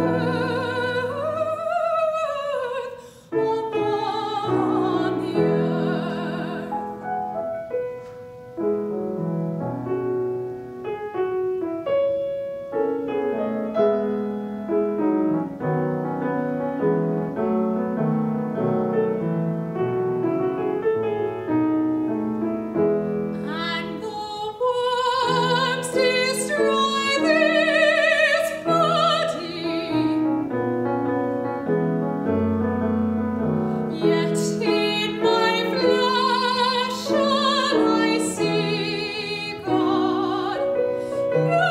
Lord. Thank.